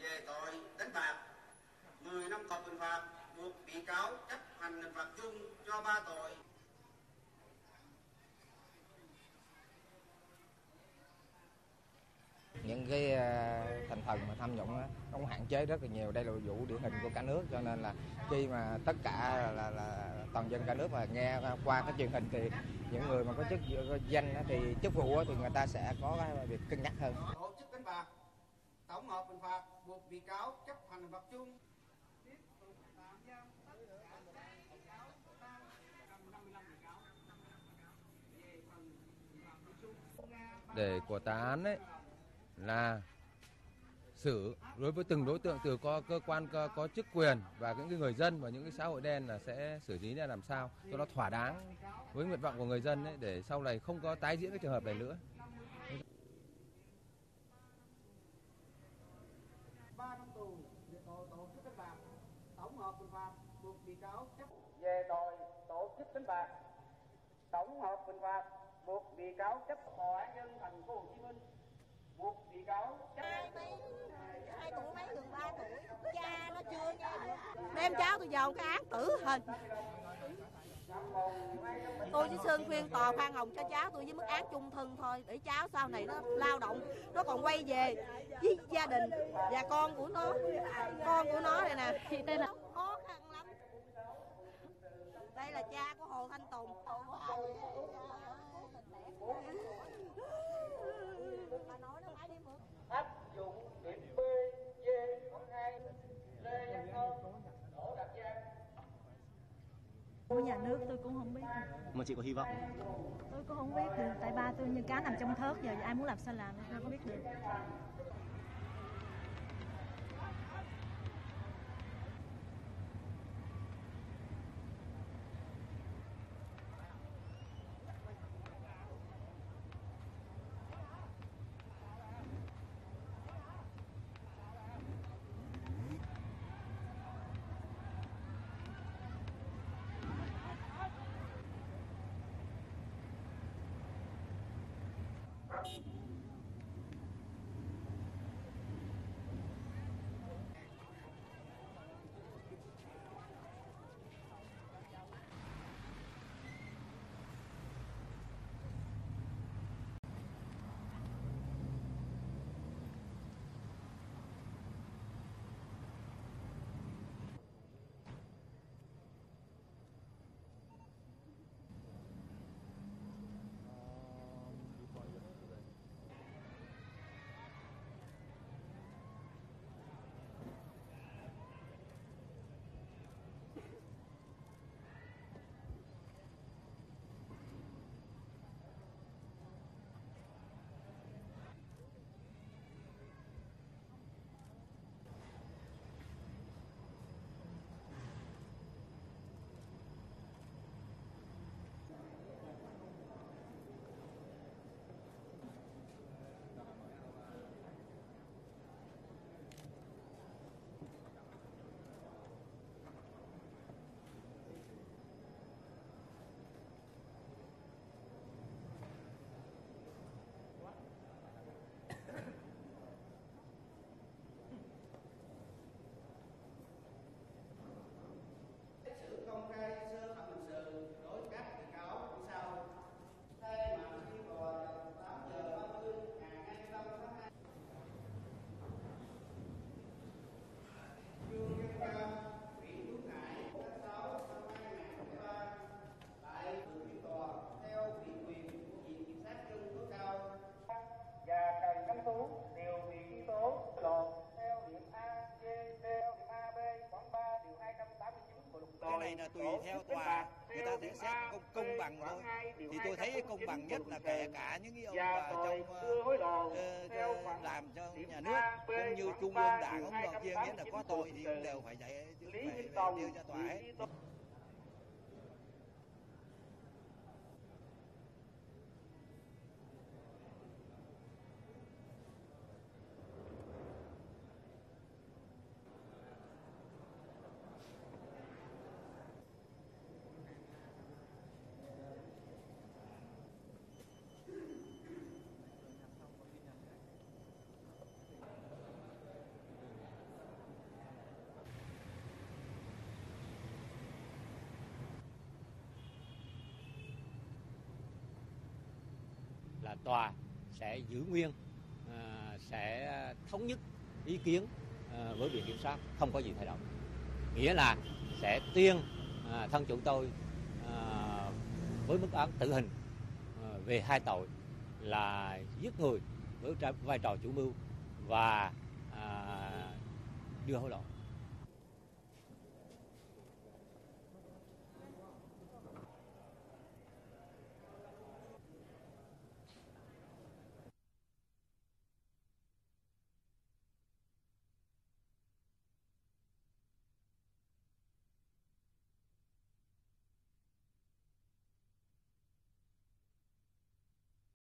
về tội, đánh bạc. 10 năm tù hình phạt buộc bị cáo chấp hành hình phạt chung cho ba tội. Những cái ờ, thành phần mà tham nhũng á, nó cũng hạn chế rất là nhiều. Đây là vụ điển hình của cả nước cho nên là khi mà tất cả là, là toàn dân cả nước mà nghe qua cái truyền hình thì những người mà có chức danh á, thì chức vụ thì người ta sẽ có cái việc cân nhắc hơn. Tổ chức đánh bạc tổng hợp hình phạt buộc bị cáo chấp hành hình phạt chung tiếp tục tạm giam tất cả các bị cáo tăng 155 bị cáo về phần hình phạt chung để của tòa án ấy là xử đối với từng đối tượng từ có cơ quan có, có chức quyền và những cái người dân và những cái xã hội đen là sẽ xử lý ra làm sao cho nó thỏa đáng với nguyện vọng của người dân ấy, để sau này không có tái diễn cái trường hợp này nữa. ba năm tù về tội tổ chức đánh bạc tổng hợp hình phạt buộc bị cáo chấp về tội tổ chức đánh bạc. Tổng hợp hình phạt buộc bị cáo chấp tòa án nhân thành phố Hồ Chí Minh. Buộc bị cáo chấp hai mấy hai tuổi mấy gần ba tuổi. Cha nó chưa nghe được. Đem cháu tôi vào cái án tử hình. tôi chỉ xin khuyên tòa khoan hồng cho cháu tôi với mức án chung thân thôi để cháu sau này nó lao động nó còn quay về với gia đình và con của nó. Con của nó này nè. Thì đây là đây là cha của hồ thanh tùng. Mà nói nó phải đi mượn áp dụng điểm B, D khoảng 2 Lê Văn Ơn, Đỗ Đạt Giang. Của nhà nước tôi cũng không biết. Mà chị có hy vọng. Tôi cũng không biết được tại ba tôi như cá nằm trong thớt giờ ai muốn làm sao làm tôi không biết được bằng thôi. thì tôi thấy công bằng nhất là kể cả những ông mà trong uh, làm cho nhà nước cũng như trung ương đảng ông đoàn viên nhất là có tội thì cũng đều phải dạy phải, phải đưa cho tòa hết tòa sẽ giữ nguyên à, sẽ thống nhất ý kiến à, với viện kiểm sát không có gì thay đổi. Nghĩa là sẽ tuyên à, thân chủ tôi à, với mức án tử hình à, về hai tội là giết người với vai trò chủ mưu và à, đưa hối lộ.